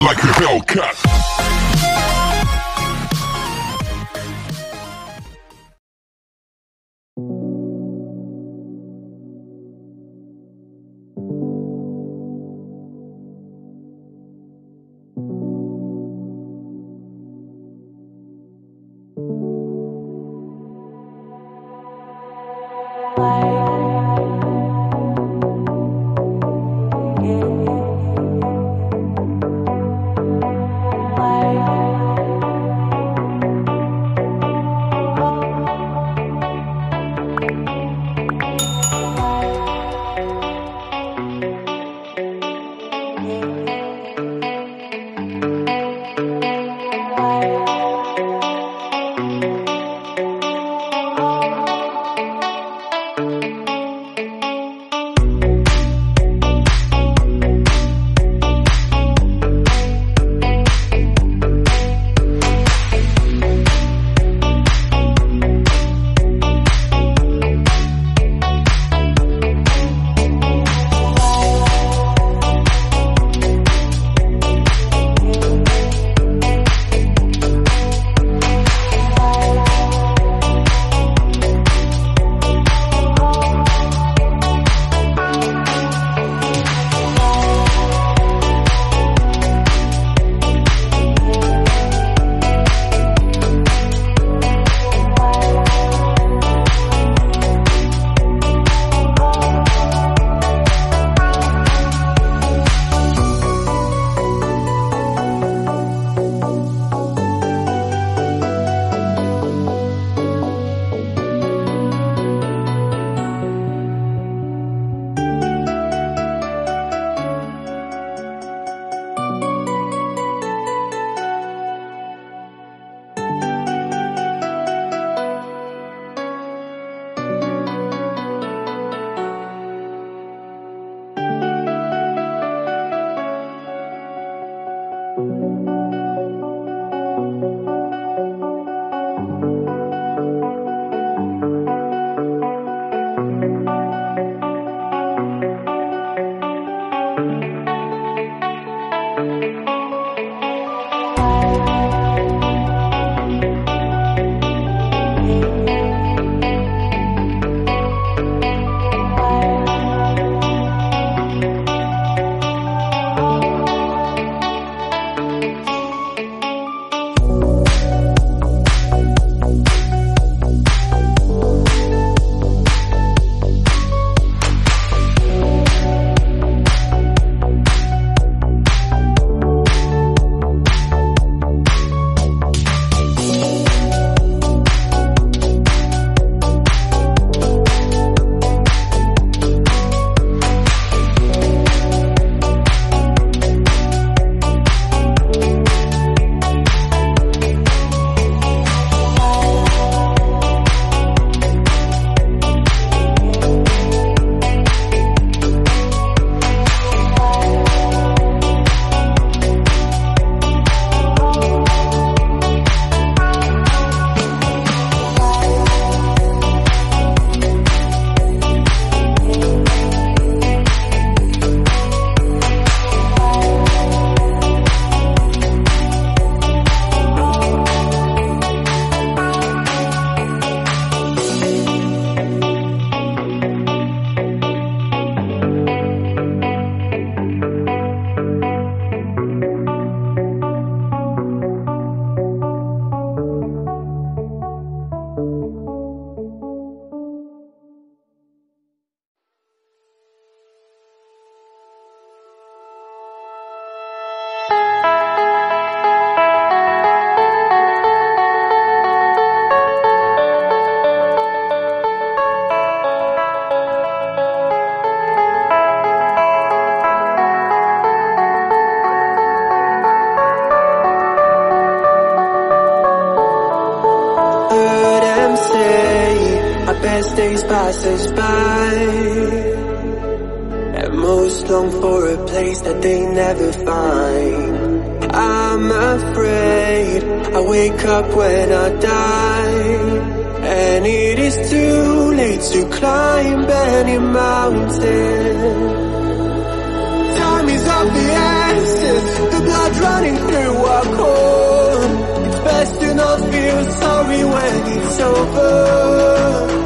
like a Hellcat. Say our best days pass us by And most long for a place that they never find. I'm afraid I wake up when I die. And it is too late to climb any mountain sorry when it's over.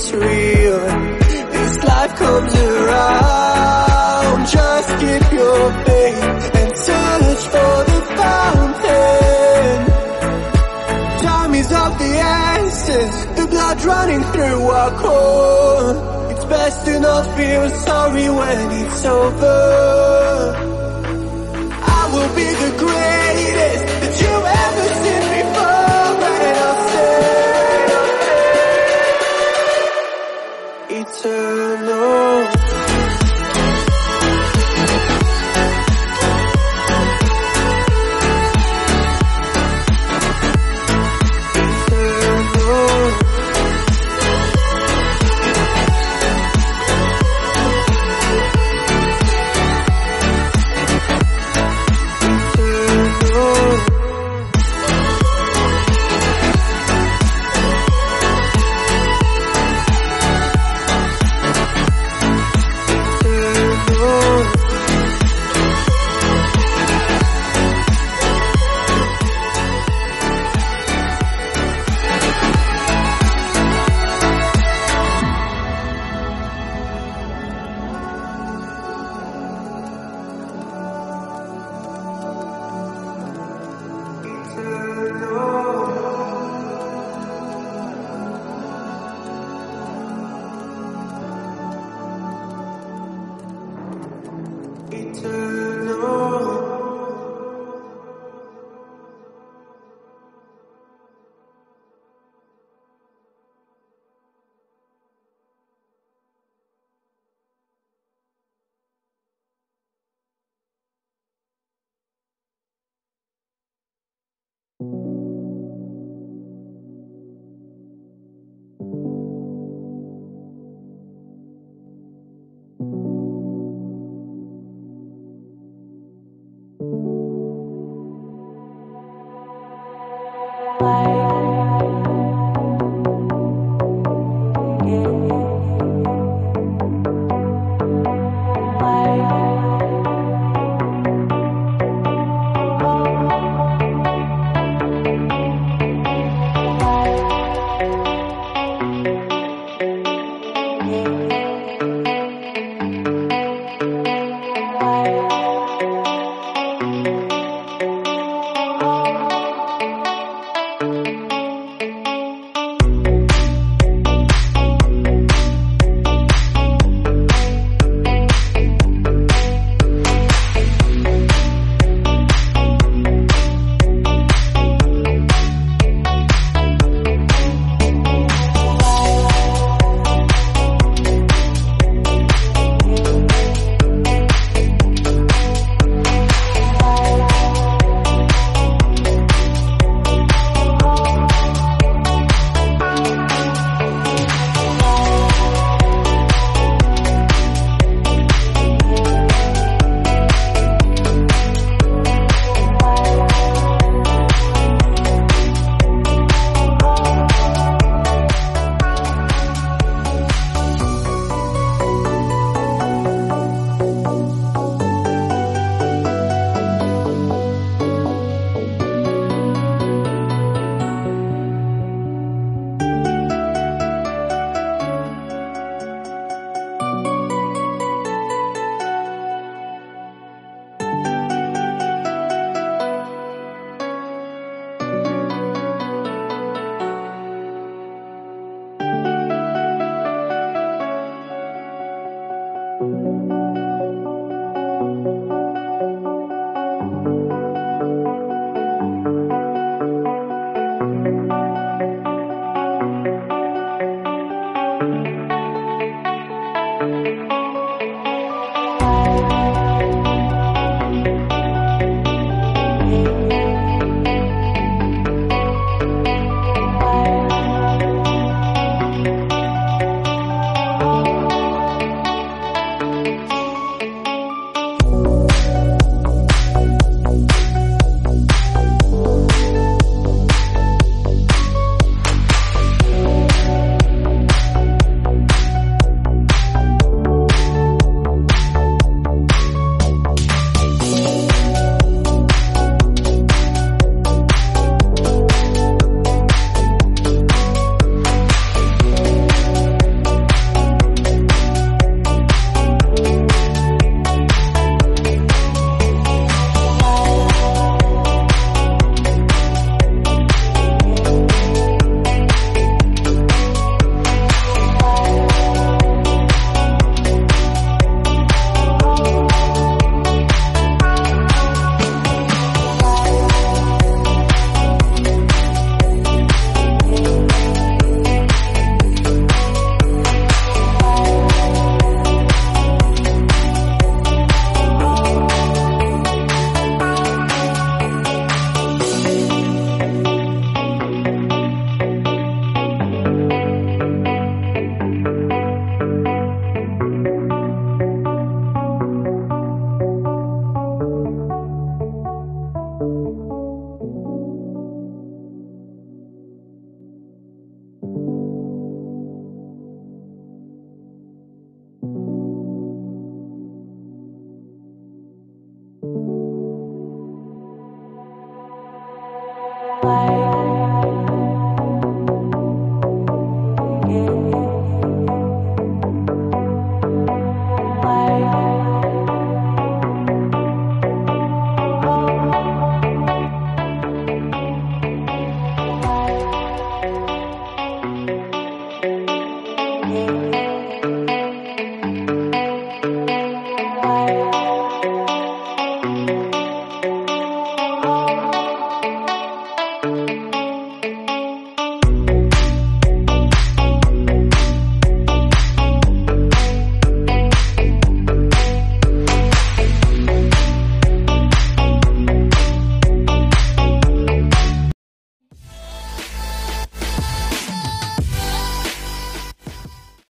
It's real. This life comes around. Just keep your faith and search for the fountain. Time is of the essence, the blood running through our core. It's best to not feel sorry when it's over.